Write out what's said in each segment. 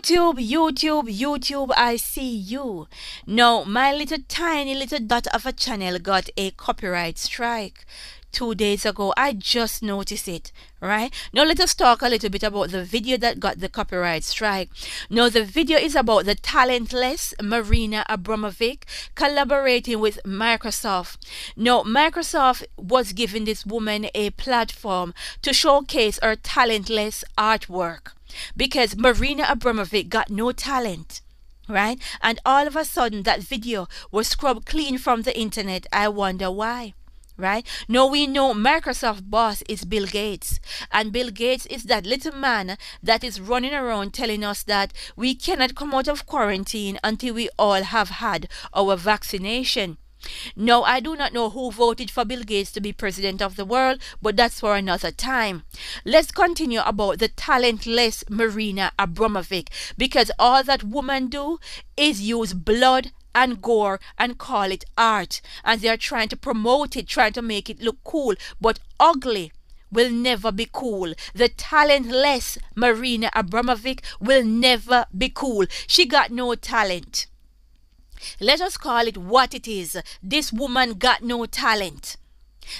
YouTube, YouTube, YouTube, I see you. Now, my little tiny little dot of a channel got a copyright strike two days ago. I just noticed it, right? Now let us talk a little bit about the video that got the copyright strike. Now the video is about the talentless Marina Abramovic collaborating with Microsoft. Now Microsoft was giving this woman a platform to showcase her talentless artwork because Marina Abramovic got no talent right? And all of a sudden, that video was scrubbed clean from the internet. I wonder why right? Now we know Microsoft boss is Bill Gates, and Bill Gates is that little man that is running around telling us that we cannot come out of quarantine until we all have had our vaccination. No, I do not know who voted for Bill Gates to be president of the world, but that's for another time. Let's continue about the talentless Marina Abramovic because all that woman do is use blood and gore and call it art. And they're trying to promote it, trying to make it look cool, but ugly will never be cool. The talentless Marina Abramovic will never be cool. She got no talent. Let us call it what it is. This woman got no talent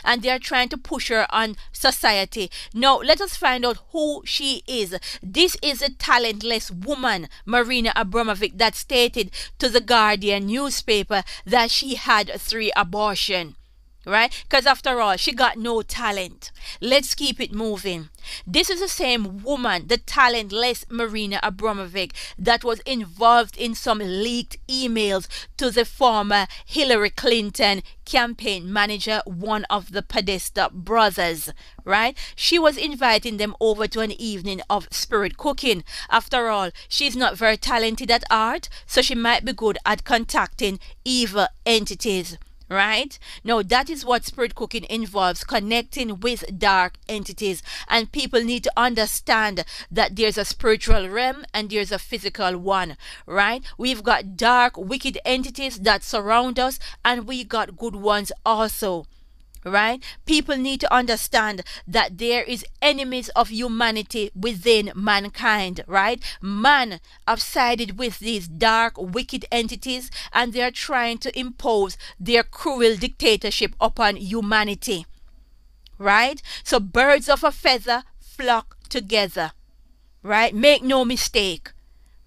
and they are trying to push her on society. Now, let us find out who she is. This is a talentless woman, Marina Abramovic, that stated to the Guardian newspaper that she had three abortions right? Because after all, she got no talent. Let's keep it moving. This is the same woman, the talentless Marina Abramovic, that was involved in some leaked emails to the former Hillary Clinton campaign manager, one of the Podesta brothers, right? She was inviting them over to an evening of spirit cooking. After all, she's not very talented at art, so she might be good at contacting evil entities right? Now, that is what spirit cooking involves connecting with dark entities. And people need to understand that there's a spiritual realm and there's a physical one, right? We've got dark, wicked entities that surround us, and we got good ones also right? People need to understand that there is enemies of humanity within mankind right? Man have sided with these dark wicked entities and they are trying to impose their cruel dictatorship upon humanity right? So birds of a feather flock together right? Make no mistake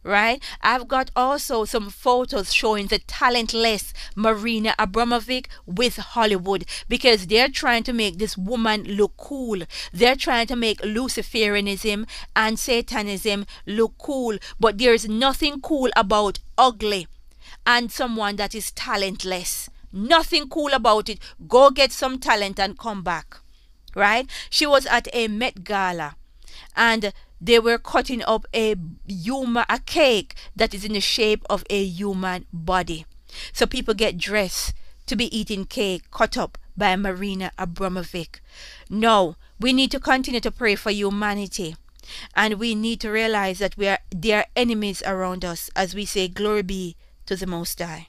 right? I've got also some photos showing the talentless Marina Abramovic with Hollywood because they're trying to make this woman look cool. They're trying to make Luciferianism and Satanism look cool, but there's nothing cool about ugly and someone that is talentless. Nothing cool about it. Go get some talent and come back. Right? She was at a Met Gala and they were cutting up a human a cake that is in the shape of a human body. So people get dressed to be eating cake cut up by Marina Abramovic. No, we need to continue to pray for humanity. And we need to realize that we are there are enemies around us as we say glory be to the most high.